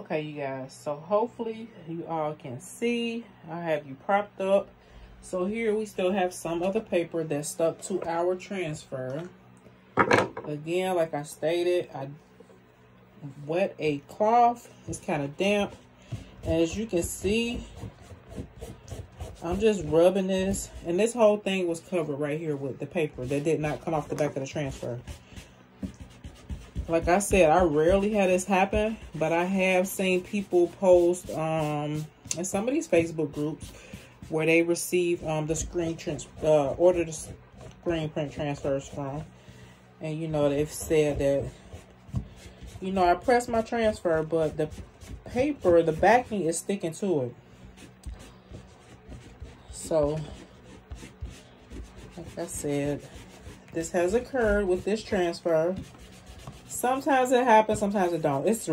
Okay, you guys, so hopefully you all can see. I have you propped up. So here we still have some of the paper that's stuck to our transfer. Again, like I stated, I wet a cloth. It's kind of damp. As you can see, I'm just rubbing this. And this whole thing was covered right here with the paper that did not come off the back of the transfer. Like I said, I rarely had this happen, but I have seen people post um, in some of these Facebook groups where they receive um, the screen trans uh, order the screen print transfers from. And, you know, they've said that, you know, I pressed my transfer, but the paper, the backing is sticking to it. So, like I said, this has occurred with this transfer. Sometimes it happens, sometimes it don't. It's